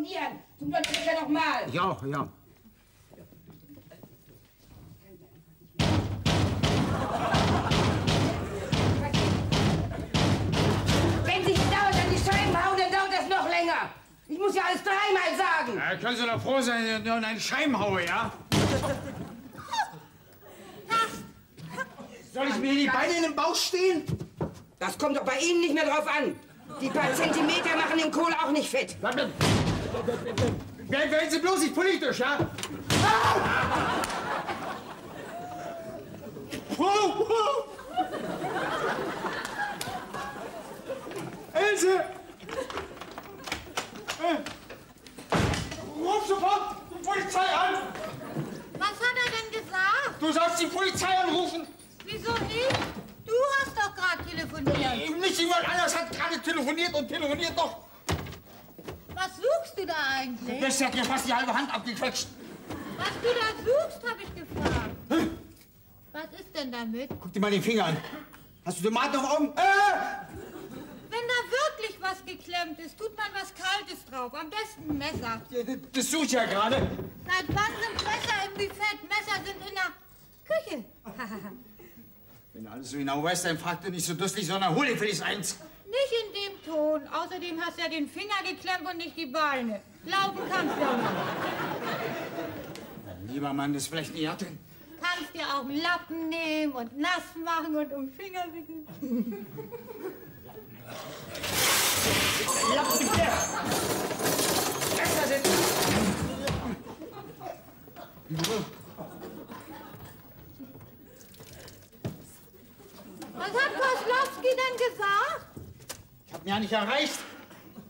Telefonieren! Zum Gott bitte noch mal! Ja, ja. Wenn Sie dauernd an die Scheiben hauen, dann dauert das noch länger! Ich muss ja alles dreimal sagen! Ja, können Sie doch froh sein, dass ich nur in eine Scheiben haue, ja? Soll ich mir die Beine in den Bauch stehen? Das kommt doch bei Ihnen nicht mehr drauf an! Die paar Zentimeter machen den Kohl auch nicht fett! Werden Sie bloß nicht politisch, ja? Else! Äh, Ruf sofort die Polizei an! Was hat er denn gesagt? Du sollst die Polizei anrufen! Wieso nicht? Du hast doch gerade telefoniert. Nicht jemand anders hat gerade telefoniert und telefoniert doch! Was suchst du da eigentlich? Das hat dir fast die halbe Hand abgequetscht. Was du da suchst, habe ich gefragt. Was ist denn damit? Guck dir mal den Finger an. Hast du Tomaten auf Augen? Äh! Wenn da wirklich was geklemmt ist, tut man was Kaltes drauf. Am besten ein Messer. Ja, das- Das suche ich ja gerade. Seit wann sind Messer im Buffet? Messer sind in der Küche. Wenn du alles so genau weißt, dann frag du nicht so dusselig, sondern hol dir für dich eins. Nicht in dem Ton. Außerdem hast du ja den Finger geklemmt und nicht die Beine. Laufen kannst du ja noch. Mein lieber Mann, das ist vielleicht eine Jacke. Kannst dir auch einen Lappen nehmen und nass machen und um Finger wickeln. Mich her! Besser sitzen! Was hat Koslowski denn gesagt? Hab mich ja nicht erreicht,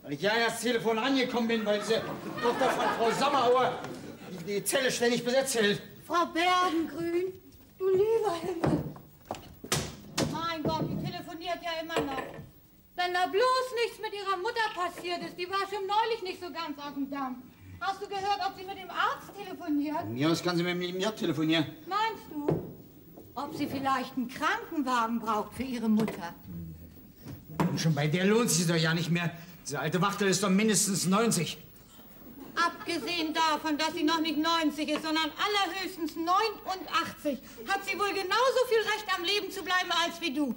weil ich ja erst Telefon angekommen bin, weil diese Tochter von Frau Sommerauer die, die Zelle ständig besetzt hält. Frau Bergengrün, du lieber Himmel. Mein Gott, die telefoniert ja immer noch. Wenn da bloß nichts mit ihrer Mutter passiert ist, die war schon neulich nicht so ganz auf dem Damm. Hast du gehört, ob sie mit dem Arzt telefoniert? Mir aus kann sie mit mir telefonieren. Meinst du? Ob sie vielleicht einen Krankenwagen braucht für ihre Mutter? Und schon bei der lohnt sich doch ja nicht mehr. Diese alte Wachtel ist doch mindestens 90. Abgesehen davon, dass sie noch nicht 90 ist, sondern allerhöchstens 89, hat sie wohl genauso viel Recht am Leben zu bleiben als wie du.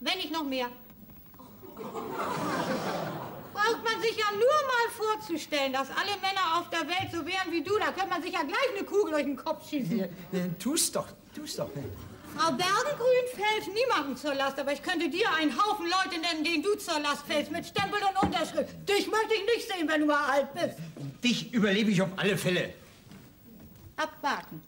Wenn nicht noch mehr. Braucht man sich ja nur mal vorzustellen, dass alle Männer auf der Welt so wären wie du, da könnte man sich ja gleich eine Kugel durch den Kopf schießen. Ja, tu's doch, tu's doch. Frau Bergengrün fällt niemandem zur Last, aber ich könnte dir einen Haufen Leute nennen, denen du zur Last fällst, mit Stempel und Unterschrift. Dich möchte ich nicht sehen, wenn du mal alt bist. Dich überlebe ich auf alle Fälle. Abwarten.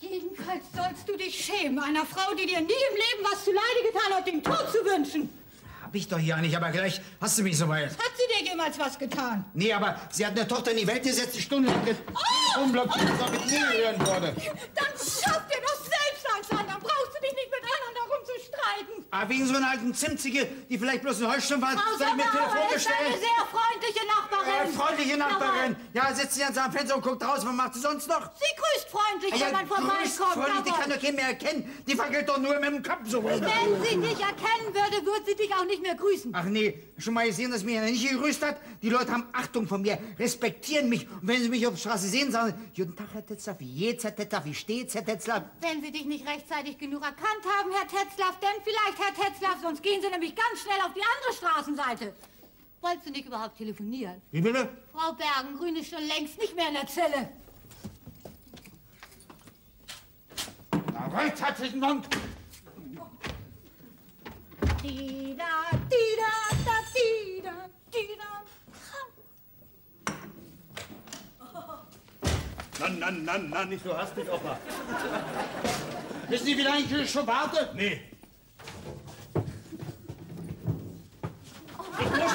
Jedenfalls sollst du dich schämen, einer Frau, die dir nie im Leben was zuleide getan hat, den Tod zu wünschen. Hab ich doch ja nicht, aber gleich hast du mich soweit. Hat sie dir jemals was getan? Nee, aber sie hat eine Tochter in die Welt gesetzt, die stundenlang den Telefon blockiert, dass mit mir hören wurde. Dann schaff rumzustreiten. Aber wegen so einer alten Zimtzige, die vielleicht bloß ein Holzsturm war, Frau soll ich mir Telefon ist eine sehr freundliche Äh, Nachbarin. freundliche Nachbarin. Ja, sitzt sie jetzt am Fenster und guckt raus. Was macht sie sonst noch? Sie grüßt freundlich, wenn man vorbeikommt. freundlich, die kann doch keiner mehr erkennen. Die fackelt doch nur mit dem Kopf so. Wenn sie dich erkennen würde, würde sie dich auch nicht mehr grüßen. Ach nee, schon mal gesehen, dass mich einer nicht gegrüßt hat? Die Leute haben Achtung von mir, respektieren mich. Und wenn sie mich auf der Straße sehen, sagen sie, Guten Tag, Herr Tetzlaff, wie geht's, Herr Tetzlaff, wie steht's, Herr Tetzlaff? Wenn sie dich nicht rechtzeitig genug erkannt haben, Herr Tetzlaff, denn vielleicht, Herr Tetzlaff, sonst gehen sie nämlich ganz schnell auf die andere Straßenseite. Wolltest du nicht überhaupt telefonieren? Wie bitte? Frau Bergengrün ist schon längst nicht mehr in der Zelle. Na, recht herzlichen Dank. Dida, dida, da, dida, dida. Na, na, na, na, nicht so hastig, Opa. Wissen Sie, wie lange ich hier schon warte? Nee. Ich muss,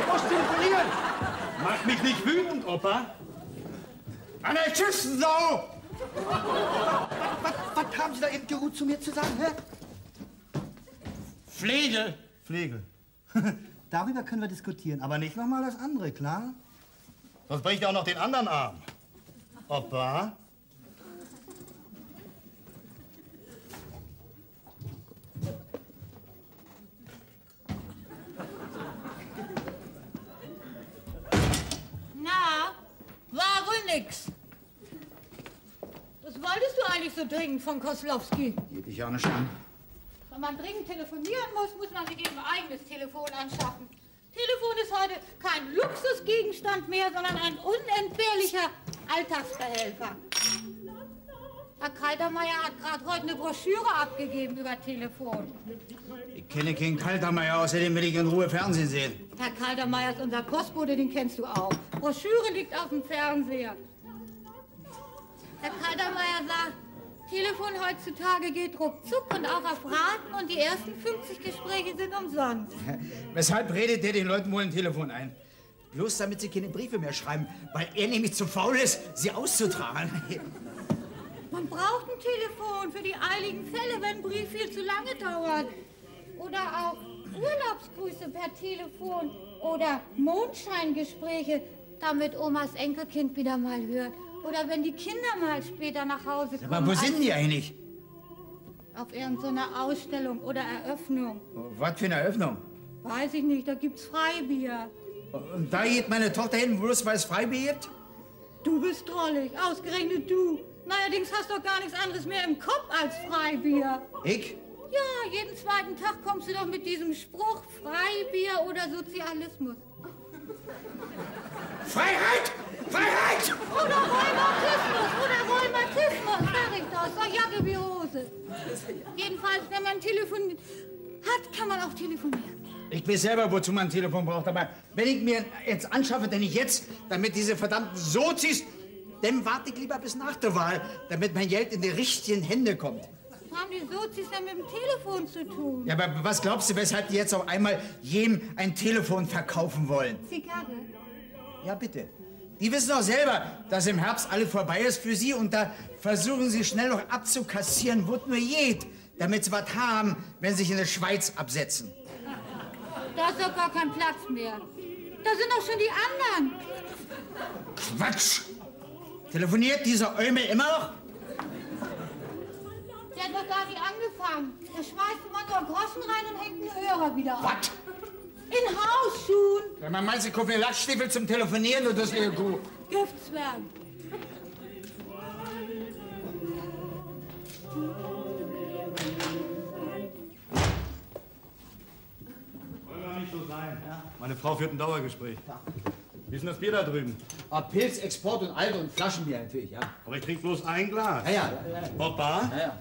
ich muss telefonieren. Mach mich nicht wütend, Opa. Anarchistensau! tschüss, was, was haben Sie da eben geruht zu mir zu sagen, hä? Pflege. Pflege. Darüber können wir diskutieren, aber nicht nochmal das andere, klar? Sonst bricht er auch noch den anderen Arm. Opa? Nix. Was wolltest du eigentlich so dringend von Koslowski? Geht dich auch nicht an. Wenn man dringend telefonieren muss, muss man sich eben ein eigenes Telefon anschaffen. Telefon ist heute kein Luxusgegenstand mehr, sondern ein unentbehrlicher Alltagsbehelfer. Herr Kaltermeier hat gerade heute eine Broschüre abgegeben über Telefon. Ich kenne keinen Kaltermeier, außerdem will ich in Ruhe Fernsehen sehen. Herr Kaltermeier ist unser Postbote, den kennst du auch. Broschüre liegt auf dem Fernseher. Herr Kaltermeier sagt, Telefon heutzutage geht ruckzuck und auch auf Raten und die ersten 50 Gespräche sind umsonst. Weshalb redet der den Leuten wohl ein Telefon ein? Bloß damit sie keine Briefe mehr schreiben, weil er nämlich zu faul ist, sie auszutragen. Man braucht ein Telefon für die eiligen Fälle, wenn ein Brief viel zu lange dauert. Oder auch Urlaubsgrüße per Telefon oder Mondscheingespräche, damit Omas Enkelkind wieder mal hört. Oder wenn die Kinder mal später nach Hause kommen. Aber wo sind die eigentlich? Auf irgendeiner Ausstellung oder Eröffnung. Was für eine Eröffnung? Weiß ich nicht, da gibt's Freibier. Und da geht meine Tochter hin, bloß weil es Freibier gibt? Du bist drollig, ausgerechnet du. Neuerdings hast du doch gar nichts anderes mehr im Kopf als Freibier. Ich? Ja, jeden zweiten Tag kommst du doch mit diesem Spruch Freibier oder Sozialismus. Freiheit! Freiheit! Oder Rheumatismus, oder Rheumatismus, sag ich doch, so Jacke wie Hose. Jedenfalls, wenn man Telefon hat, kann man auch telefonieren. Ich weiß selber, wozu man ein Telefon braucht, aber wenn ich mir jetzt anschaffe, denn ich jetzt, damit diese verdammten Sozis, dann warte ich lieber bis nach der Wahl, damit mein Geld in die richtigen Hände kommt. Was haben die Sozis denn mit dem Telefon zu tun? Ja, aber was glaubst du, weshalb die jetzt auf einmal jedem ein Telefon verkaufen wollen? Zigarre? Ja, bitte. Die wissen doch selber, dass im Herbst alles vorbei ist für sie und da versuchen sie schnell noch abzukassieren, wo nur geht, damit sie was haben, wenn sie sich in der Schweiz absetzen. Da ist doch gar kein Platz mehr. Da sind doch schon die anderen. Quatsch! Telefoniert dieser Eumel immer noch? Der hat doch gar nicht angefangen. Der schmeißt immer nur Groschen rein und hängt den Hörer wieder auf. Was? In Hausschuhen. Wenn man meint, sie kauft mir Lackstiefel zum Telefonieren und das ihre Kuh. Giftzwerg. Wollen wir nicht so sein. Meine Frau führt ein Dauergespräch. Wie ist denn das Bier da drüben? Ah, Pilz, Export und Alter und Flaschenbier natürlich, ja. Aber ich trinke bloß ein Glas. Ja, ja, ja, ja. ja. Ja.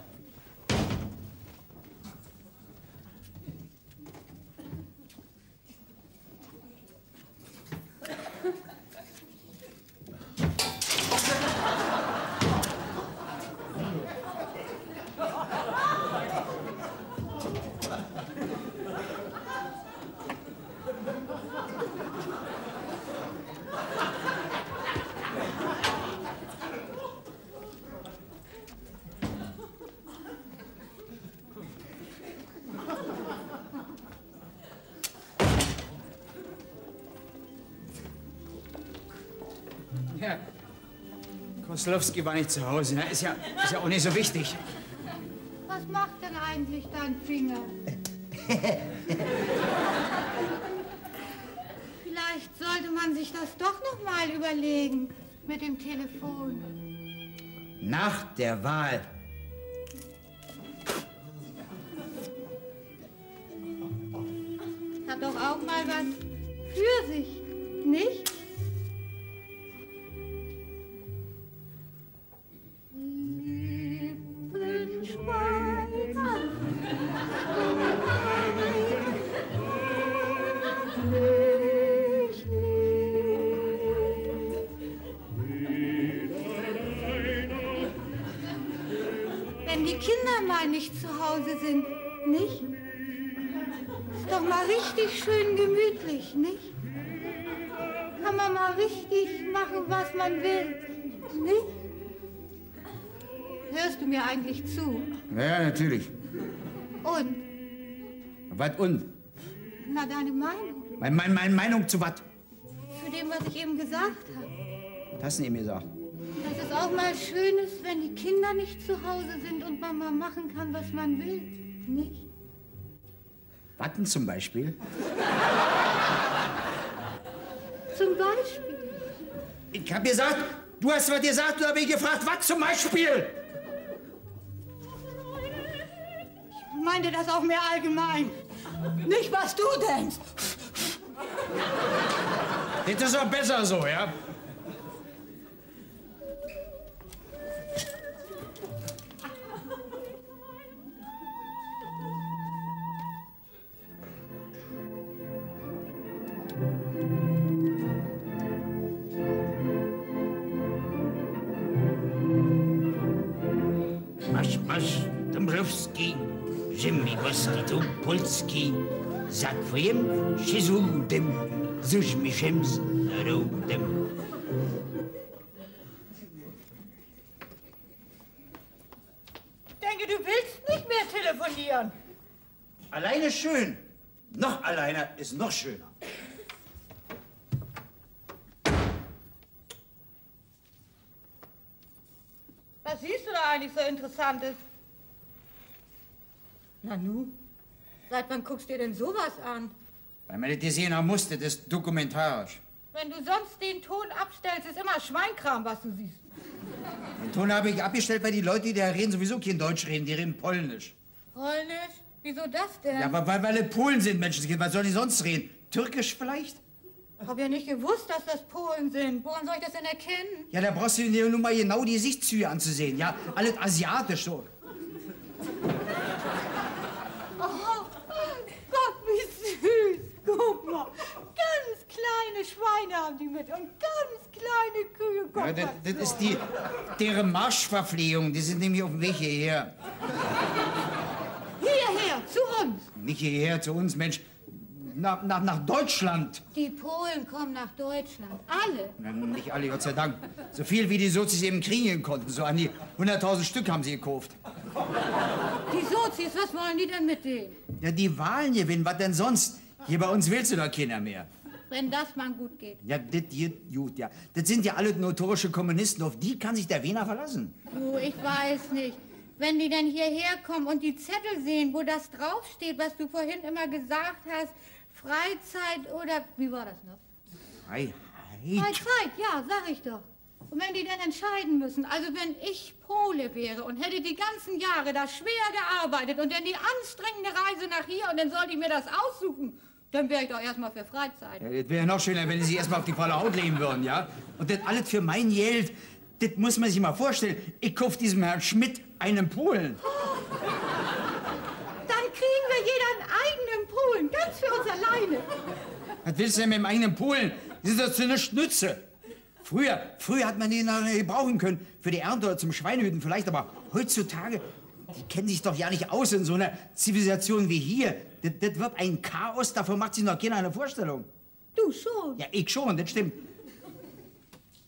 Koslowski war nicht zu Hause. Na, ist, ja, ist ja auch nicht so wichtig. Was macht denn eigentlich dein Finger? Vielleicht sollte man sich das doch noch mal überlegen mit dem Telefon. Nach der Wahl. Wenn die Kinder mal nicht zu Hause sind, nicht? Ist doch mal richtig schön gemütlich, nicht? kann man mal richtig machen, was man will. Nicht? Hörst du mir eigentlich zu? Ja, natürlich. Und? Was und? Na, deine Meinung? Meine mein, mein Meinung zu was? Zu dem, was ich eben gesagt habe. Was hast du ihm gesagt? Dass es auch mal schön ist, wenn die Kinder nicht zu Hause sind und man mal machen kann, was man will. Nicht? Was denn zum Beispiel? Zum Beispiel. Ich hab gesagt, du hast was gesagt, du hab ich gefragt, was zum Beispiel? Ich meinte das auch mehr allgemein. Nicht, was du denkst. Das ist auch besser so, ja? Masz, masz, Dąbrowski, Rzymigowski, tu Polski, twoim szizudem, z uśmiechem z narodem. Denke, du willst nicht mehr telefonieren. Alleine schön. Noch alleiner ist noch schöner. Was siehst du da eigentlich so Interessantes? Na nu, seit wann guckst du dir denn sowas an? Weil man das gesehen haben musste, das ist dokumentarisch. Wenn du sonst den Ton abstellst, ist immer Schweinkram, was du siehst. Den Ton habe ich abgestellt, weil die Leute, die da reden, sowieso kein Deutsch reden, die reden Polnisch. Polnisch? Wieso das denn? Ja, aber weil, weil es Polen sind, Menschenskind, was sollen die sonst reden? Türkisch vielleicht? Hab ja nicht gewusst, dass das Polen sind. Woran soll ich das denn erkennen? Ja, da brauchst du dir nur mal genau die Gesichtszüge anzusehen, ja? Alles asiatisch so. Oh, Gott, wie süß. Mal, ganz kleine Schweine haben die mit und ganz kleine Kühe. Ja, das, das ist die, deren Marschverpflegung, die sind nämlich auf dem Weg hierher. Hierher, zu uns. Nicht hierher zu uns, Mensch, nach, nach, nach Deutschland. Die Polen kommen nach Deutschland. Alle. Na, nicht alle, Gott sei Dank. So viel, wie die Sozis eben kriegen konnten. So an die 100.000 Stück haben sie gekauft. Die Sozis, was wollen die denn mit denen? Ja, die Wahlen gewinnen, was denn sonst? Hier bei uns willst du doch keiner mehr. Wenn das mal gut geht. Ja, das geht gut, ja. Das sind ja alle notorische Kommunisten, auf die kann sich der Wiener verlassen. Du, ich weiß nicht. Wenn die denn hierher kommen und die Zettel sehen, wo das draufsteht, was du vorhin immer gesagt hast, Freizeit oder wie war das noch? Freiheit. Freizeit, ja, sag ich doch. Und wenn die dann entscheiden müssen, also wenn ich Pole wäre und hätte die ganzen Jahre da schwer gearbeitet und dann die anstrengende Reise nach hier und dann sollte ich mir das aussuchen, dann wäre ich doch erstmal für Freizeit. Ja, das wäre noch schöner, wenn sie sich erstmal auf die volle Haut legen würden, ja? Und das alles für mein Geld. Das muss man sich mal vorstellen. Ich kauf diesem Herrn Schmidt einen Polen. Dann kriegen wir jeder einen eigenen Polen, ganz für uns alleine. Was willst du denn mit dem eigenen Polen? Das ist doch zu einer Schnütze. Früher, früher hat man den noch gebrauchen können. Für die Ernte oder zum Schweinehüten vielleicht, aber heutzutage, die kennen sich doch ja nicht aus in so einer Zivilisation wie hier. Das, das wird ein Chaos, davon macht sich noch keiner eine Vorstellung. Du schon. Ja, ich schon, das stimmt.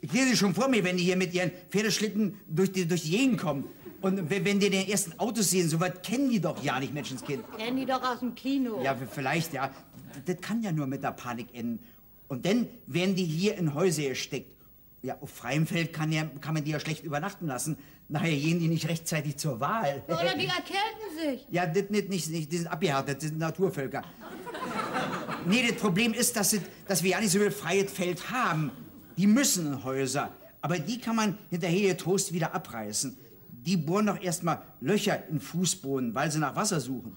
Ich sehe sie schon vor mir, wenn die hier mit ihren Pferdeschlitten durch die, durch die Gegend kommen. Und wenn, wenn die den ersten Autos sehen, so was kennen die doch ja nicht, Menschenskind. Kennen die doch aus dem Kino. Ja, vielleicht, ja. Das kann ja nur mit der Panik enden. Und dann werden die hier in Häuser gesteckt. Ja, auf freiem Feld kann, ja, kann man die ja schlecht übernachten lassen. Nachher gehen die nicht rechtzeitig zur Wahl. Oder die erkälten sich. Ja, das nicht, nicht, nicht, die sind abgehärtet, das sind Naturvölker. Nee, das Problem ist, dass, es, dass wir ja nicht so viel freies Feld haben. Die müssen in Häuser. Aber die kann man hinterher getrost wieder abreißen. Die bohren doch erstmal Löcher in Fußboden, weil sie nach Wasser suchen.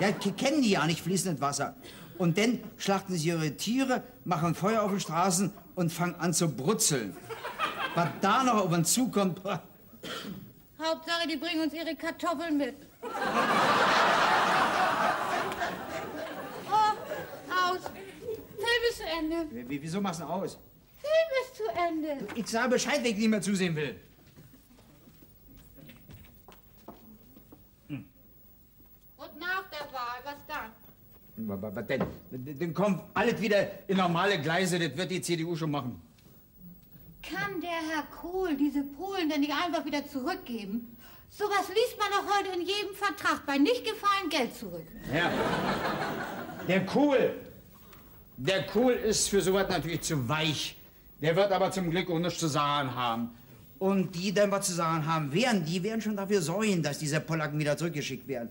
Ja, ke- kennen die ja nicht fließendes Wasser. Und dann schlachten sie ihre Tiere, machen Feuer auf den Straßen und fangen an zu brutzeln. Was da noch auf uns zukommt, Hauptsache, die bringen uns ihre Kartoffeln mit. Oh, aus. Film ist zu Ende. wie- wieso machst du aus? Film ist zu Ende. Ich sage Bescheid, wenn ich nicht mehr zusehen will. Und nach der Wahl, was dann? Was denn? Dann kommt alles wieder in normale Gleise, das wird die CDU schon machen. Kann der Herr Kohl diese Polen denn nicht einfach wieder zurückgeben? Sowas liest man doch heute in jedem Vertrag. Bei nicht gefallen Geld zurück. Ja. Der Kohl, der Kohl ist für sowas natürlich zu weich. Der wird aber zum Glück auch nichts zu sagen haben. Und die, die was zu sagen haben werden, die werden schon dafür sorgen, dass diese Polacken wieder zurückgeschickt werden.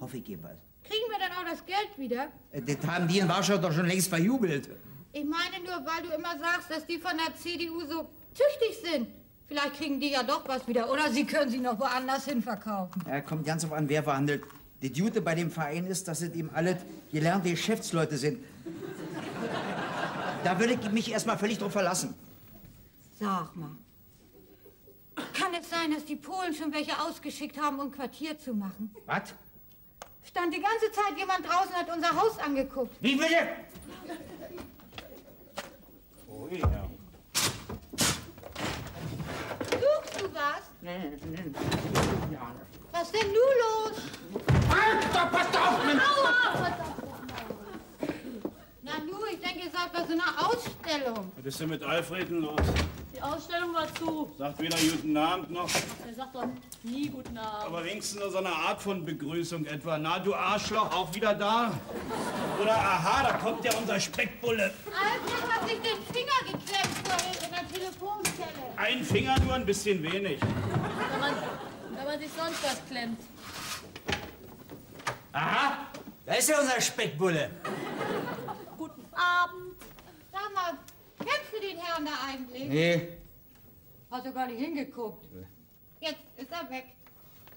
Hoffe ich jedenfalls. Kriegen wir dann auch das Geld wieder? Äh, Das haben die in Warschau doch schon längst verjubelt. Ich meine nur, weil du immer sagst, dass die von der CDU so tüchtig sind. Vielleicht kriegen die ja doch was wieder. Oder sie können sie noch woanders hin verkaufen. Ja, kommt ganz auf an, wer verhandelt. Die Jute bei dem Verein ist, dass es eben alle gelernte Geschäftsleute sind. Da würde ich mich erstmal völlig drauf verlassen. Sag mal. Kann es sein, dass die Polen schon welche ausgeschickt haben, um Quartier zu machen? Was? Stand die ganze Zeit jemand draußen, hat unser Haus angeguckt. Wie bitte? Oh ja. Suchst du was? Nee, nee. Was denn nun los? Halt, doch, passt auf! Mensch. Aua! Na nu, ich denke, ihr seid bei so einer Ausstellung. Was ist denn mit Alfred denn los? Die Ausstellung war zu. Sagt weder guten Abend noch, Er sagt doch nie guten Abend. aber wenigstens nur so eine Art von Begrüßung etwa. Na, du Arschloch, auch wieder da? Oder aha, da kommt ja unser Speckbulle. Alfred hat sich den Finger geklemmt vorhin in der Telefonzelle. Ein Finger nur, ein bisschen wenig. Wenn man, wenn man sich sonst was klemmt. Aha, da ist ja unser Speckbulle. Guten Abend. Sag mal, kennst du den Herrn da eigentlich? Nee, Hast du gar nicht hingeguckt. Jetzt ist er weg.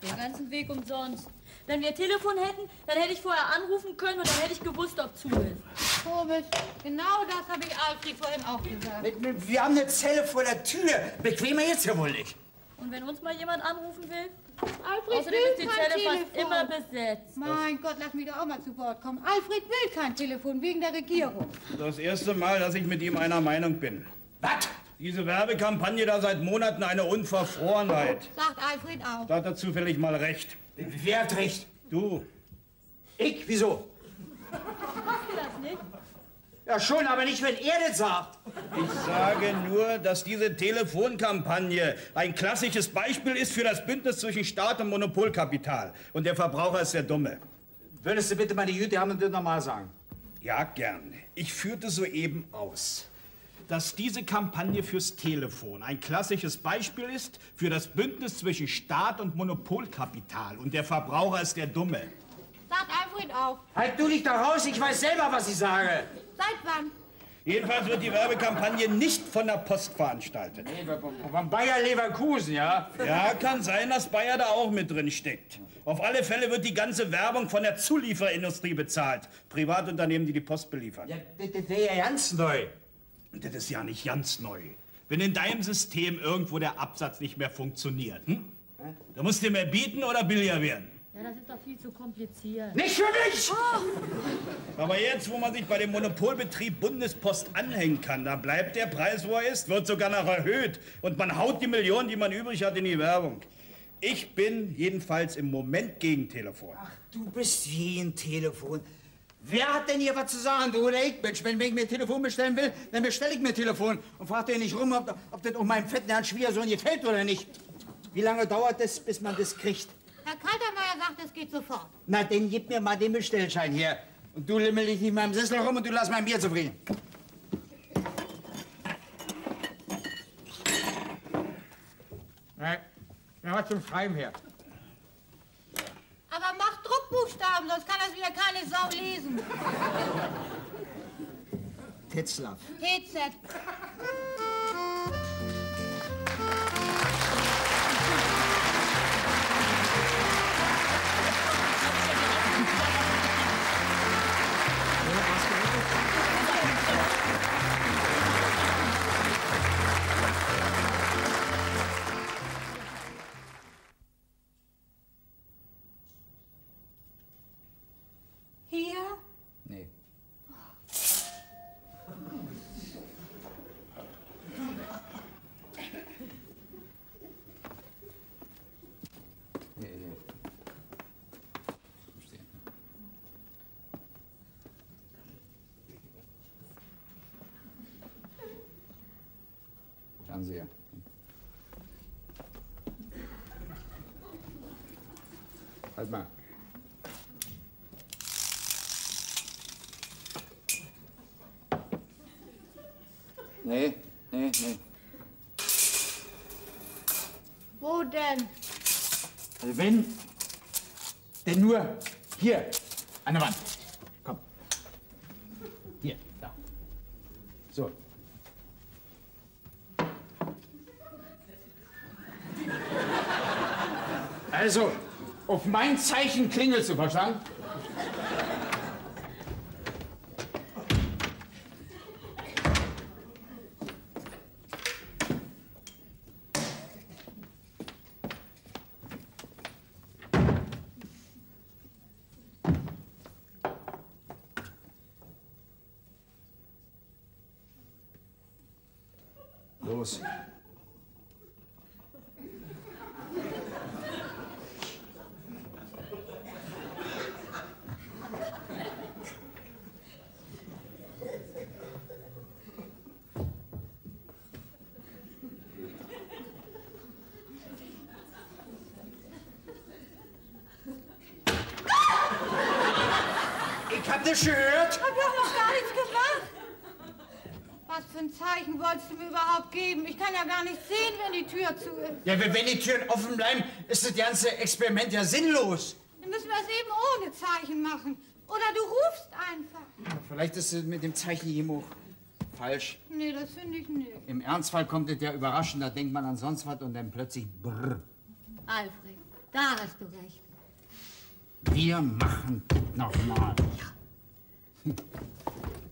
Den ganzen Weg umsonst. Wenn wir Telefon hätten, dann hätte ich vorher anrufen können und dann hätte ich gewusst, ob zu ist. Komisch. Genau das habe ich Alfred vorhin auch gesagt. wir haben eine Zelle vor der Tür. Bequemer jetzt ja wohl nicht. Und wenn uns mal jemand anrufen will? Alfred Außerdem will ist die kein Zelle Telefon. fast immer besetzt. Mein Gott, lass mich doch auch mal zu Wort kommen. Alfred will kein Telefon wegen der Regierung. Das erste Mal, dass ich mit ihm einer Meinung bin. Was? Diese Werbekampagne da seit Monaten eine Unverfrorenheit. Sagt Alfred auch. Da hat er zufällig mal recht. Wer hat recht? Du, Ich? Wieso? Machst du das nicht? Ja, schon, aber nicht, wenn er das sagt. ich sage nur, dass diese Telefonkampagne ein klassisches Beispiel ist für das Bündnis zwischen Staat und Monopolkapital. Und der Verbraucher ist der Dumme. Würdest du bitte mal die Jüte haben und das nochmal sagen? Ja, gern. Ich führte soeben aus, dass diese Kampagne fürs Telefon ein klassisches Beispiel ist für das Bündnis zwischen Staat und Monopolkapital. Und der Verbraucher ist der Dumme. Sagt Alfred auch. Halt du dich da raus, ich weiß selber, was ich sage. Seit wann? Jedenfalls wird die Werbekampagne nicht von der Post veranstaltet. Von Bayer Leverkusen, ja? Ja, kann sein, dass Bayer da auch mit drin steckt. Auf alle Fälle wird die ganze Werbung von der Zulieferindustrie bezahlt. Privatunternehmen, die die Post beliefern. Ja, das, das wäre ja ganz neu. Und das ist ja nicht ganz neu. Wenn in deinem System irgendwo der Absatz nicht mehr funktioniert, hm? da musst du mehr bieten oder billiger werden. Ja, das ist doch viel zu kompliziert. Nicht für mich! Aber jetzt, wo man sich bei dem Monopolbetrieb Bundespost anhängen kann, da bleibt der Preis, wo er ist, wird sogar noch erhöht. Und man haut die Millionen, die man übrig hat, in die Werbung. Ich bin jedenfalls im Moment gegen Telefon. Ach, du bist wie ein Telefon. Wer hat denn hier was zu sagen, du oder ich, Mensch? Wenn ich mir ein Telefon bestellen will, dann bestelle ich mir ein Telefon und frag dir nicht rum, ob, ob das auch meinem fetten Herrn Schwiegersohn gefällt oder nicht. Wie lange dauert das, bis man das kriegt? Herr Kaltermeier sagt, es geht sofort. Na, dann gib mir mal den Bestellschein hier. Und du limmel dich nicht in meinem Sessel rum und du lass mein Bier zufrieden. Na, na, was zum Schreiben her. Druckbuchstaben, sonst kann das wieder keine Sau lesen. Tetzlaff. TZ. Ansehe. Halt mal. Nee, nee, nee. Wo denn? Also wenn, denn nur hier an der Wand. Komm. Hier, da. So. Also, auf mein Zeichen klingelst du, verstanden? Los. Ich hab das gehört. Hab doch noch gar nichts gemacht. Was für ein Zeichen wolltest du mir überhaupt geben? Ich kann ja gar nicht sehen, wenn die Tür zu ist. Ja, wenn die Türen offen bleiben, ist das ganze Experiment ja sinnlos. Dann müssen wir es eben ohne Zeichen machen. Oder du rufst einfach. Vielleicht ist es mit dem Zeichen auch falsch. Nee, das finde ich nicht. Im Ernstfall kommt es ja überraschend, da denkt man an sonst was und dann plötzlich brrr. Alfred, da hast du recht. Wir machen das nochmal.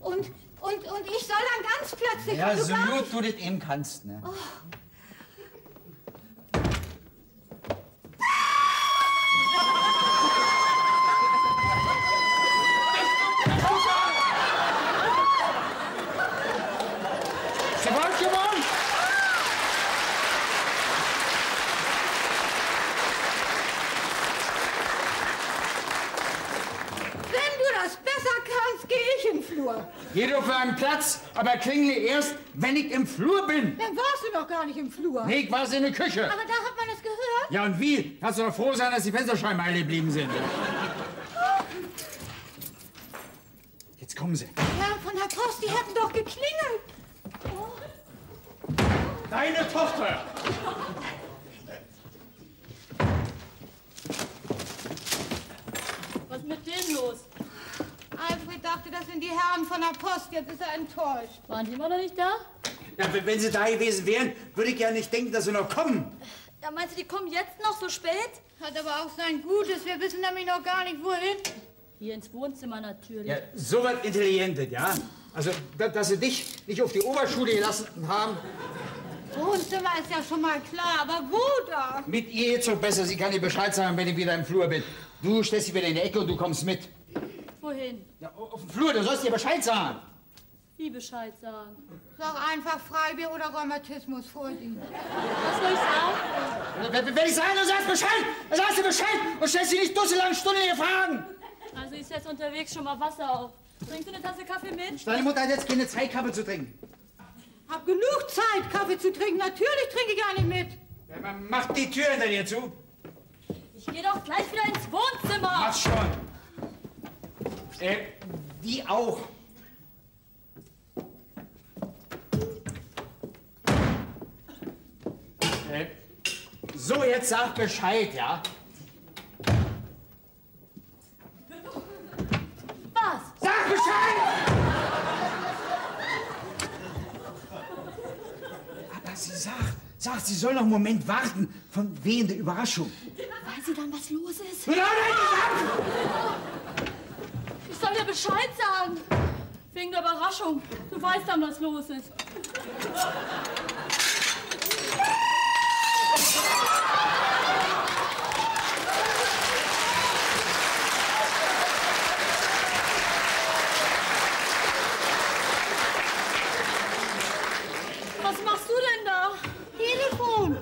Und, und, und ich soll dann ganz plötzlich, Ja, so gut du das eben kannst, ne? Stefan, Stefan! Wenn du das besser kannst, gehe ich in den Geh doch für einen Platz, aber klingle erst, wenn ich im Flur bin. Dann warst du doch gar nicht im Flur. Nee, ich war in der Küche. Aber da hat man es gehört. Ja, und wie? Kannst du doch froh sein, dass die Fensterscheiben heil geblieben sind. Jetzt kommen sie. Die Herren von der Post, die hätten doch geklingelt. Deine Tochter! Was ist mit denen los? Alfred dachte, das sind die Herren von der Post. Jetzt ist er enttäuscht. Waren die immer noch nicht da? Ja, wenn- sie da gewesen wären, würde ich ja nicht denken, dass sie noch kommen. Ja, meinst du, die kommen jetzt noch so spät? Hat aber auch sein Gutes. Wir wissen nämlich noch gar nicht, wohin. Hier ins Wohnzimmer natürlich. Ja, so was Intelligentes, ja? Also, da, dass sie dich nicht auf die Oberschule gelassen haben, Wohnzimmer ist ja schon mal klar, aber wo da? mit ihr geht's doch besser. Sie kann dir Bescheid sagen, wenn ich wieder im Flur bin. Du stellst dich wieder in die Ecke und du kommst mit. Wohin? Ja, auf dem Flur, du sollst dir Bescheid sagen. Wie Bescheid sagen? Sag einfach Freibier oder Rheumatismus vorliegen. Was soll ich sagen? Wenn wenn ich sage, du sagst Bescheid, dann sagst du Bescheid und stellst dich nicht dusselang Stunde hier fragen. Also ist jetzt unterwegs schon mal Wasser auf. Trinkst du eine Tasse Kaffee mit? Deine Mutter hat jetzt keine Zeit, Kaffee zu trinken. Hab genug Zeit, Kaffee zu trinken. Natürlich trinke ich eine mit. Ja, man macht die Tür hinter dir zu. Ich gehe doch gleich wieder ins Wohnzimmer. Mach schon. Äh, die auch. Äh, so, jetzt sag Bescheid, ja? Was? Sag Bescheid! Aber sie sagt, sagt, sie soll noch einen Moment warten, von wehen der Überraschung. Weiß sie dann, was los ist? Nein, nein, nein! Dir Bescheid sagen. Wegen der Überraschung. Du weißt dann, was los ist. Was machst du denn da? Telefon.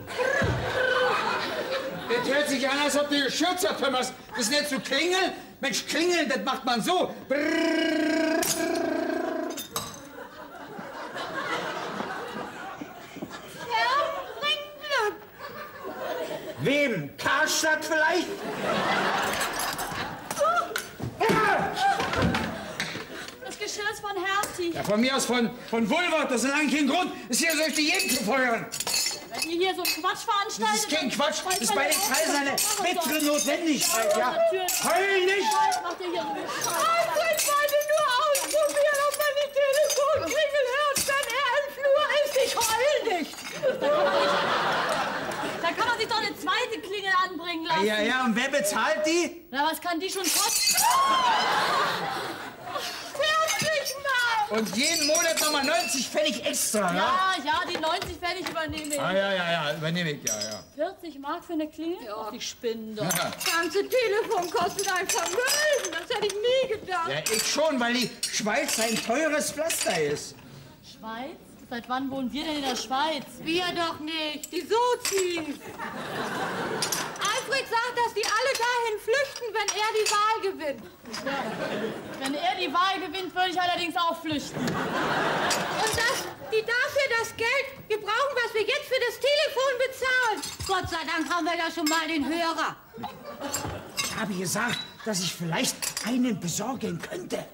Das hört sich an, als ob du Geschirr zertrümmerst. Das nicht zu Klingeln? Mensch, Klingeln, das macht man so. Brrr. Wem? Karstadt vielleicht? Das Geschirr ist von Herzi. Ja, von mir aus von, von Wulvert, das ist eigentlich ein Grund. es hier sollte jeden zu feuern. Ihr hier so einen Quatsch veranstaltet... Das ist kein Quatsch, das ist bei den was eine bittere. Notwendigkeit, ja. Heul nicht! Macht ihr hier so einen Scheiß. Also ich wollte nur ausprobieren, ob man die Telefonklingel hört, wenn er im Flur ist. Ich heul nicht. Da kann man sich doch eine zweite Klingel anbringen lassen. Ja, ja, und wer bezahlt die? Na, was kann die schon kosten? 40 Mal. Und jeden Monat nochmal 90 Pfennig extra, ja? Ja, ja, die 90 Pfennig übernehme ich. Ah, ja, ja, ja, übernehme ich, ja, ja. 40 Mark für eine Klingel? Ach, die spinnen doch. ja. Das ganze Telefon kostet ein Vermögen. Das hätte ich nie gedacht. Ja, ich schon, weil die Schweiz ein teures Pflaster ist. Schweiz? Seit wann wohnen wir denn in der Schweiz? Wir doch nicht. Die Sozis. Alfred sagt, dass die alle dahin flüchten, wenn er die Wahl gewinnt. Wenn er die Wahl gewinnt, würde ich allerdings auch flüchten. Und dass die dafür das Geld gebrauchen, was wir jetzt für das Telefon bezahlen. Gott sei Dank haben wir da schon mal den Hörer. Ich habe gesagt, dass ich vielleicht einen besorgen könnte.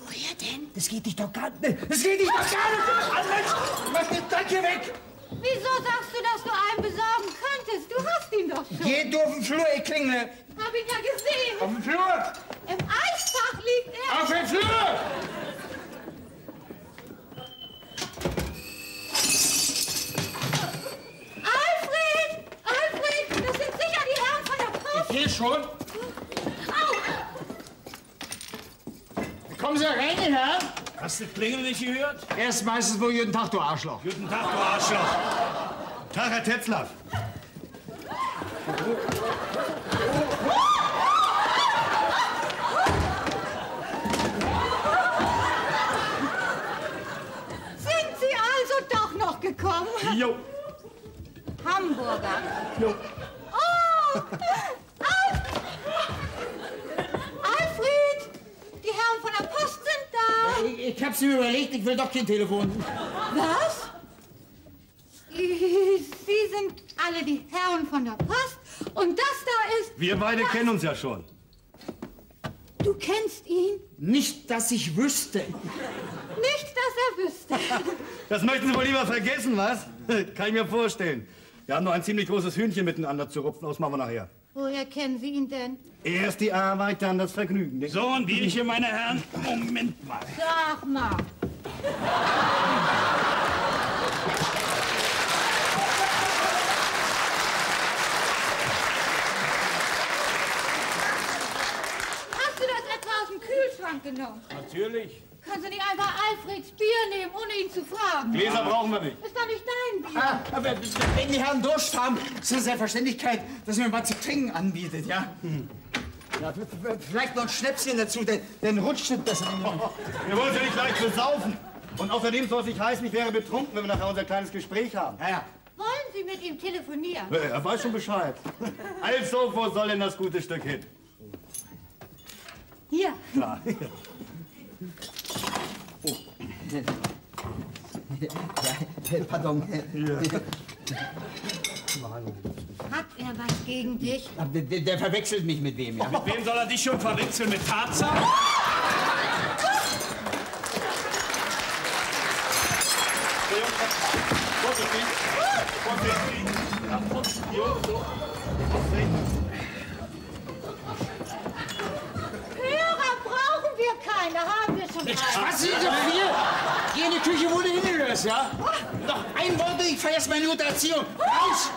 Woher denn? Das geht dich doch gar nicht. Das geht dich doch gar nicht. Mensch! Mach den Dreck hier weg! Wieso sagst du, dass du einen besorgen könntest? Du hast ihn doch schon. Geh du auf den Flur, ich klingle. Hab ihn ja gesehen. Auf den Flur! Im Eisfach liegt er. Auf den Flur! Alfred! Alfred! Das sind sicher die Herren von der Post. Hier schon. Au! Kommen Sie rein, Herr. Hast du die Klingel nicht gehört? Erst meistens wohl jeden Tag, du Arschloch. Guten Tag, du Arschloch. Tag, Herr Tetzlaff. Sind Sie also doch noch gekommen? Jo. Hamburger. Jo. Oh! Al Alfred! Die Herren von der Post sind da. Ich, ich hab's mir überlegt, ich will doch kein Telefon. Was? Sie sind alle die Herren von der Post und das da ist... Wir beide kennen uns ja schon. Du kennst ihn? Nicht, dass ich wüsste. Nicht, dass er wüsste. Das möchten Sie wohl lieber vergessen, was? Kann ich mir vorstellen. Wir haben noch ein ziemlich großes Hühnchen miteinander zu rupfen. Das machen wir nachher. Woher kennen Sie ihn denn? Erst die Arbeit, dann das Vergnügen. So, und Bierchen, meine Herren. Moment mal. Sag mal. Hast du das etwa aus dem Kühlschrank genommen? Natürlich. Kannst du nicht einfach Alfreds Bier nehmen, ohne ihn zu fragen? Gläser brauchen wir nicht. Ist doch nicht dein Bier. Ah, aber wenn die Herren Durst haben, ist es Selbstverständlichkeit, dass mir was zu trinken anbietet, ja? ja v- v- vielleicht noch ein Schnäpschen dazu, denn, denn rutscht es besser. Wir wollen ja nicht leicht besaufen. Und außerdem soll es nicht heißen, ich wäre betrunken, wenn wir nachher unser kleines Gespräch haben. Ja, ja. Wollen Sie mit ihm telefonieren? Er weiß schon Bescheid. Also, wo soll denn das gute Stück hin? Hier. Klar. Ja, pardon. Hat er was gegen dich? Der, der, der verwechselt mich mit wem, ja? Mit wem soll er dich schon verwechseln? Mit Tarzan? Hörer brauchen wir keine, haben. Was sind denn hier? Geh in die Küche, wo du hingehörst, ja? Noch ein Wort, ich vergesse meine gute. Raus!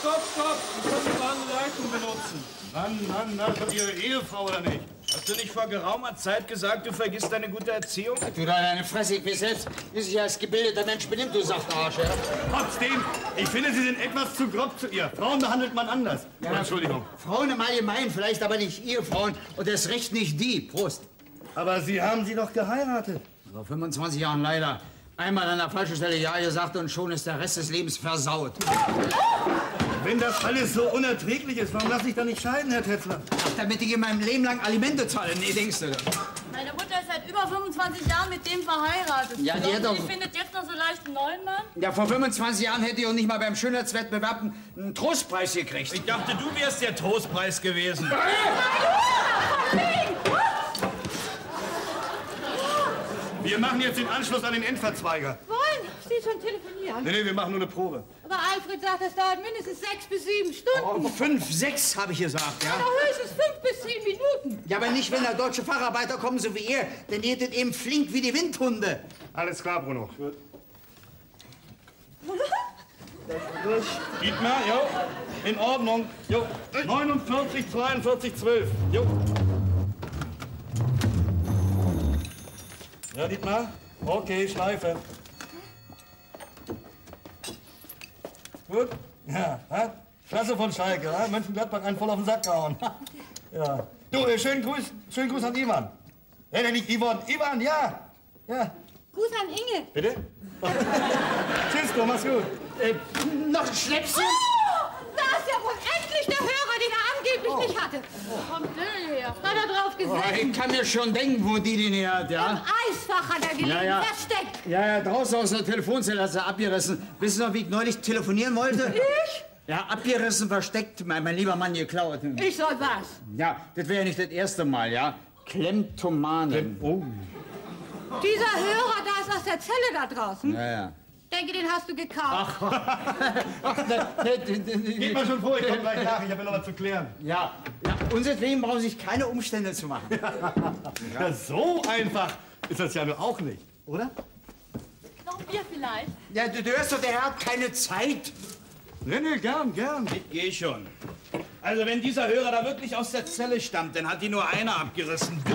Stopp, stopp! Ich kann die warme Leitung benutzen. Mann, Mann, Mann, von Ihre Ehefrau oder nicht? Hast du nicht vor geraumer Zeit gesagt, du vergisst deine gute Erziehung? Du da deine Fresse, ich weiß selbst, wie sich als gebildeter Mensch benimmt, du Saftarsch, ja? Trotzdem, ich finde, Sie sind etwas zu grob zu ihr. Frauen behandelt man anders. Entschuldigung. Frauen im Allgemeinen, vielleicht aber nicht Ehefrauen und erst recht nicht die. Prost. Aber Sie haben sie doch geheiratet. Vor 25 Jahren leider. Einmal an der falschen Stelle Ja gesagt und schon ist der Rest des Lebens versaut. Wenn das alles so unerträglich ist, warum lass ich dann nicht scheiden, Herr Tetzler? Ach, damit ich in meinem Leben lang Alimente zahle. Nee, denkst du. Meine Mutter ist seit über 25 Jahren mit dem verheiratet. Ja, die hat Sie, doch- Die findet jetzt noch so leicht einen neuen Mann? Ja, vor 25 Jahren hätte ich auch nicht mal beim Schönheitswettbewerb einen Trostpreis gekriegt. Ich dachte, du wärst der Trostpreis gewesen. Wir machen jetzt den Anschluss an den Endverzweiger. Wollen Sie schon telefonieren? Nee, nee, wir machen nur eine Probe. Aber Alfred sagt, das dauert mindestens sechs bis sieben Stunden. Oh, fünf, sechs, habe ich gesagt, ja? Oder höchstens fünf bis zehn Minuten. Ja, aber nicht, wenn da deutsche Facharbeiter kommen, so wie ihr. Denn ihr seid eben flink wie die Windhunde. Alles klar, Bruno. Dietmar, jo. In Ordnung. Jo. 49, 42, 12. Jo. Ja, Dietmar? Okay, Schleife. Gut? Ja, ha? Klasse von Schalke, ha? Mönchengladbach einen voll auf den Sack gehauen. ja. Du, äh, schönen Gruß, schönen Gruß an Ivan. Ja, der nicht Ivan. Ivan, ja. Ja. Gruß an Inge. Bitte? Tschüss, du, mach's gut. Äh, noch ein Schnäpschen? Oh, da ist ja wohl endlich der Hörer, den er angeblich nicht hatte. Wo kommt der her? Hat er drauf Oh, gesessen? ich kann mir schon denken, wo die den her hat, Im ja? Eisfach hat er gelegen, Ja, ja. versteckt. Ja, ja, draußen aus der Telefonzelle hat sie abgerissen. Wissen Sie noch, wie ich neulich telefonieren wollte? Ich? Ja, abgerissen, versteckt, mein, mein lieber Mann geklaut. Ich soll was. Ja, das wäre ja nicht das erste Mal, ja? Klemtomanen. Oh. Dieser Hörer da ist aus der Zelle da draußen. Ja, ja. Denke, den hast du gekauft. Geht mal schon vor, ich komm gleich nach. Ich habe ja noch was zu klären. Ja, ja, unseretwegen brauchen Sie sich keine Umstände zu machen. Ja, so einfach ist das ja nur auch nicht, oder? Noch ein Bier vielleicht? Ja, du, du hörst doch, der Herr hat keine Zeit. Nee, nee, gern, gern. Geh schon. Also, wenn dieser Hörer da wirklich aus der Zelle stammt, dann hat die nur einer abgerissen. Du.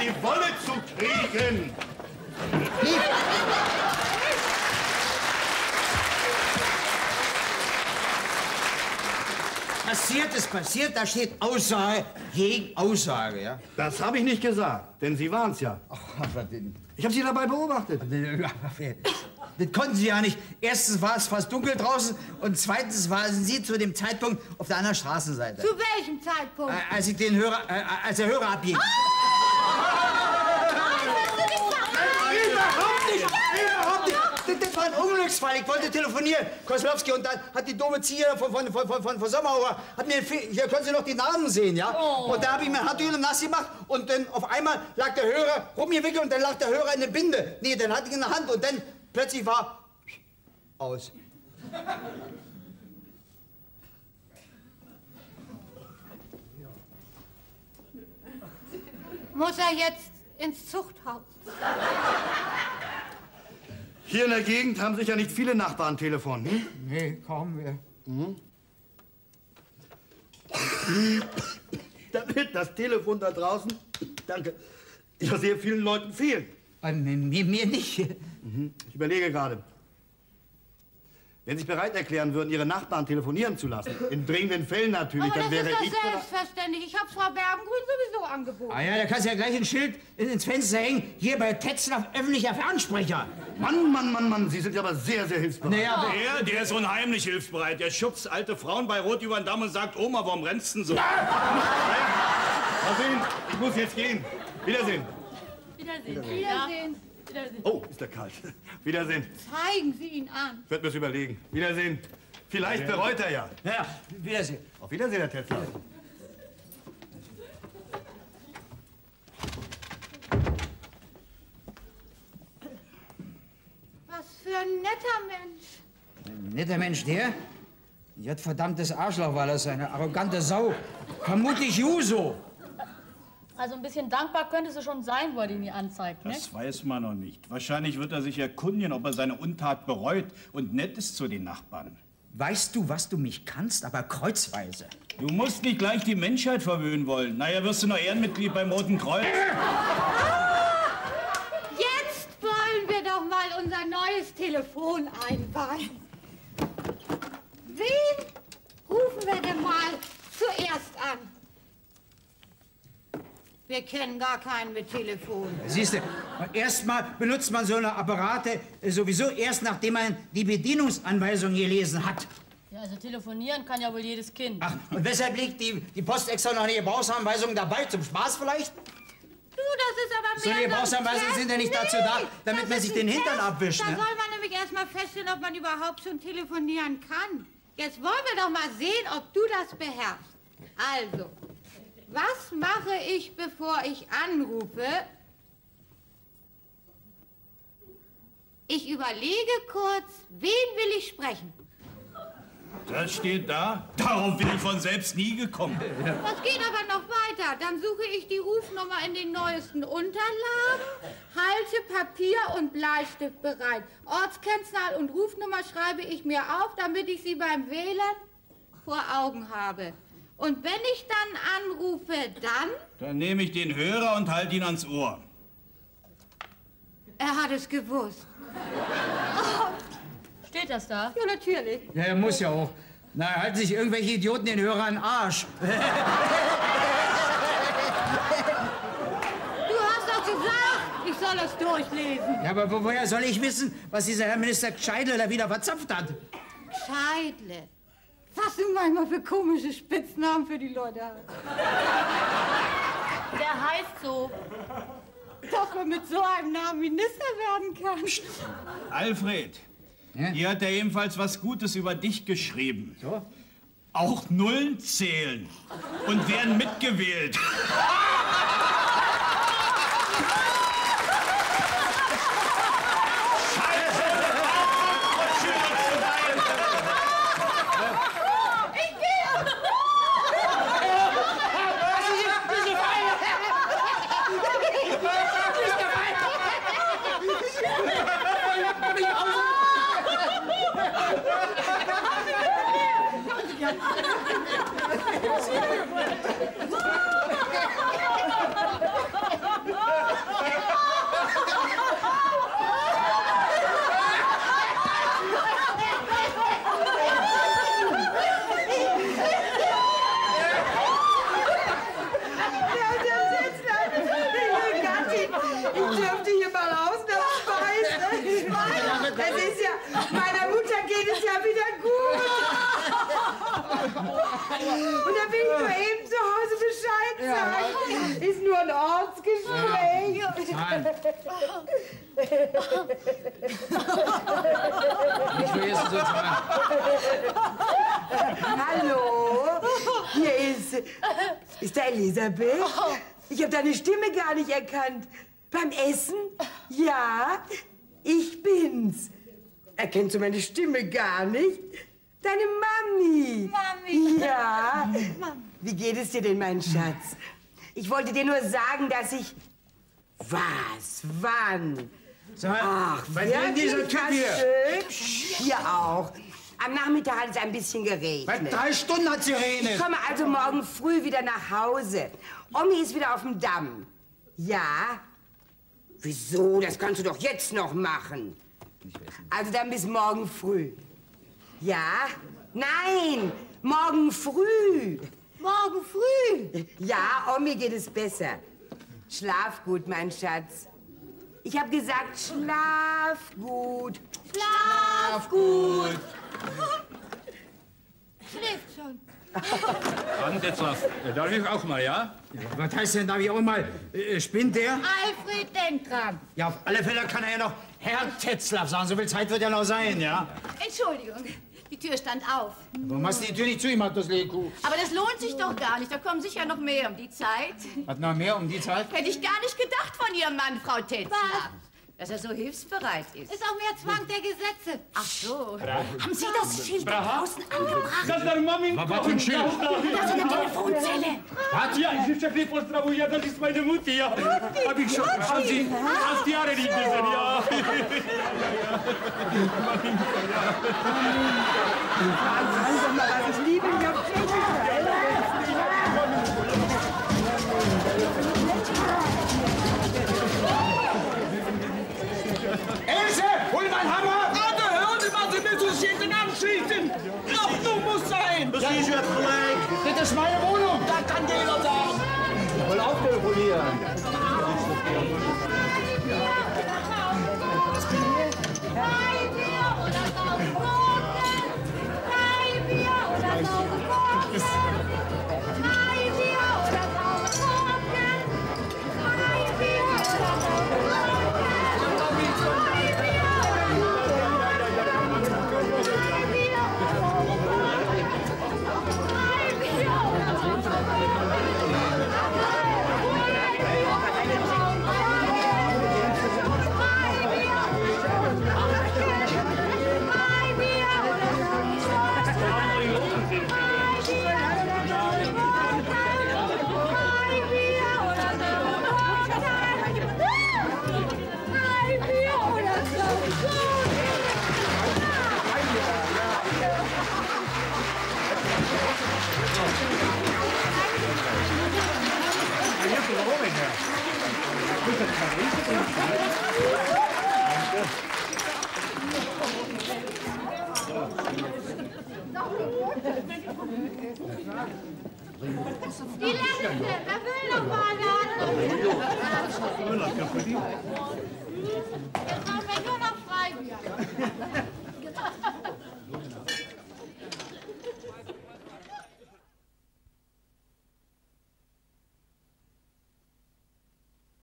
Die Wolle zu kriegen. Passiert ist passiert, da steht Aussage gegen Aussage, ja? Das habe ich nicht gesagt, denn Sie waren es ja. Aber den- Ich habe Sie dabei beobachtet. Das konnten Sie ja nicht. Erstens war es fast dunkel draußen und zweitens waren Sie zu dem Zeitpunkt auf der anderen Straßenseite. Zu welchem Zeitpunkt? Äh, Als ich den Hörer, äh, als der Hörer abging. Überhaupt nicht! Überhaupt nicht! Das, das war ein Unglücksfall. Ich wollte telefonieren, Koslowski, und dann hat die doome Zier von, von, von, von, von, Sommerauer, hat mir, hier können Sie noch die Namen sehen, ja? Und da habe ich mir Handtücher nass gemacht und dann auf einmal lag der Hörer rumgewickelt und dann lag der Hörer in der Binde. Nee, dann hatte ich in der Hand und dann plötzlich war aus. Muss er jetzt ins Zuchthaus? Hier in der Gegend haben sicher nicht viele Nachbarn Telefon. Hm? Nee, kaum mehr. Damit das Telefon da draußen, danke, ja sehr vielen Leuten fehlt. Äh, Mir, mir nicht. Ich überlege gerade. Wenn Sie sich bereit erklären würden, Ihre Nachbarn telefonieren zu lassen, in dringenden Fällen natürlich, Aber das dann wäre ist doch ich bereit. selbstverständlich. Ich hab's Frau Bergengrün sowieso angeboten. Ah ja, da kannst du ja gleich ein Schild ins Fenster hängen. Hier bei Tetzlaff öffentlicher Fernsprecher. Mann, Mann, Mann, Mann, Sie sind ja aber sehr, sehr hilfsbereit. Naja, aber- Der, der ist unheimlich hilfsbereit. Der schubst alte Frauen bei Rot über den Damm und sagt, Oma, warum rennst du denn so? Mal sehen, ich muss jetzt gehen. Wiedersehen. Wiedersehen. Ja. Wiedersehen. Wiedersehen. Oh, ist der kalt. Wiedersehen. Zeigen Sie ihn an. Ich werde mir's überlegen. Wiedersehen. Vielleicht bereut er ja. Ja, Wiedersehen. Auf Wiedersehen, Herr Tetzler. Was für ein netter Mensch. Netter Mensch, der? Ja, verdammtes Arschloch war das, eine arrogante Sau. Vermutlich Juso. Also ein bisschen dankbar könnte sie schon sein, wo er die nie anzeigt, ne? Das weiß man noch nicht. Wahrscheinlich wird er sich erkundigen, ob er seine Untat bereut und nett ist zu den Nachbarn. Weißt du, was du mich kannst, aber kreuzweise. Du musst nicht gleich die Menschheit verwöhnen wollen. Naja, wirst du noch Ehrenmitglied beim Roten Kreuz. Jetzt wollen wir doch mal unser neues Telefon einweihen. Wen rufen wir denn mal zuerst an? Wir kennen gar keinen mit Telefon. Siehst du, erstmal benutzt man so eine Apparate äh, sowieso erst, nachdem man die Bedienungsanweisung gelesen hat. Ja, also telefonieren kann ja wohl jedes Kind. Ach, und weshalb liegt die, die Post extra noch eine Gebrauchsanweisung dabei? Zum Spaß vielleicht? Du, das ist aber mehr So eine ein Gebrauchsanweisungen Test. sind ja nicht dazu da, damit man sich den Hintern Test. abwischt, Da ne? soll man nämlich erst mal feststellen, ob man überhaupt schon telefonieren kann. Jetzt wollen wir doch mal sehen, ob du das beherrschst. Also, Was mache ich, bevor ich anrufe? Ich überlege kurz, wen will ich sprechen? Das steht da. Darauf bin ich von selbst nie gekommen. Das geht aber noch weiter. Dann suche ich die Rufnummer in den neuesten Unterlagen, halte Papier und Bleistift bereit. Ortskennzahl und Rufnummer schreibe ich mir auf, damit ich sie beim Wählen vor Augen habe. Und wenn ich dann anrufe, dann? Dann nehme ich den Hörer und halte ihn ans Ohr. Er hat es gewusst. Steht das da? Ja, natürlich. Ja, er muss ja auch. Na, halten sich irgendwelche Idioten den Hörer an den Arsch. Du hast doch gesagt, ich soll es durchlesen. Ja, aber wo- woher soll ich wissen, was dieser Herr Minister Scheidler da wieder verzapft hat? Scheidle. Was du manchmal für komische Spitznamen für die Leute hast. Der heißt so. Dass man mit so einem Namen Minister werden kann. Alfred, Ja? hier hat er ebenfalls was Gutes über dich geschrieben. So? Auch Nullen zählen und werden mitgewählt. Ich dürfte hier mal raus nach Speisen. Das ist ja, meiner Mutter geht es ja wieder gut. Und da will ich nur eben zu Hause Bescheid sagen. Ist nur ein Ortsgespräch. Nicht vergessen zu zahlen. Hallo, hier ist, ist da Elisabeth? Ich habe deine Stimme gar nicht erkannt. Beim Essen? Ja, ich bin's. Erkennst du meine Stimme gar nicht? Deine Mami. Mami. Ja. Wie geht es dir denn, mein Schatz? Ich wollte dir nur sagen, dass ich... Was? Wann? Sag Ach, was denn dieser Typ hier? Hier auch. Am Nachmittag hat es ein bisschen geregnet. Seit drei Stunden hat sie Ich geredet. komme also morgen früh wieder nach Hause. Omi ist wieder auf dem Damm. Ja? Wieso? Das kannst du doch jetzt noch machen. Also dann bis morgen früh. Ja? Nein! Morgen früh! Morgen früh. Ja, Omi geht es besser. Schlaf gut, mein Schatz. Ich habe gesagt, schlaf gut. Schlaf gut. Schläft schon. Abend, Detlef. Darf ich auch mal, ja? Was heißt denn, darf ich auch mal, äh, spinnt der? Alfred, denk dran. Ja, auf alle Fälle kann er ja noch Herr Tetzlaff sagen. So viel Zeit wird ja noch sein, ja? Entschuldigung, die Tür stand auf. Warum hast du die Tür nicht zugemacht, das Lehkuh? Aber das lohnt sich doch gar nicht. Da kommen sicher noch mehr um die Zeit. Hat noch mehr um die Zeit? Hätte ich gar nicht gedacht von Ihrem Mann, Frau Tetzler. Dass er so hilfsbereit ist. Ist auch mehr Zwang der Gesetze. Ach so. Haben Sie das Schild da draußen angebracht? Das ist Mami. Was für ein Schild? Das ist eine Telefonzelle. Was? Ja, ich ist Chef Postravuja, das ist meine Mutti, ja. Hab ich schon. Haben Sie acht Jahre nicht gesehen, ja. Also mal, was ich ja gleich. Das ist meine Wohnung. Das kann jeder sagen. Ich will auch telefonieren. Drei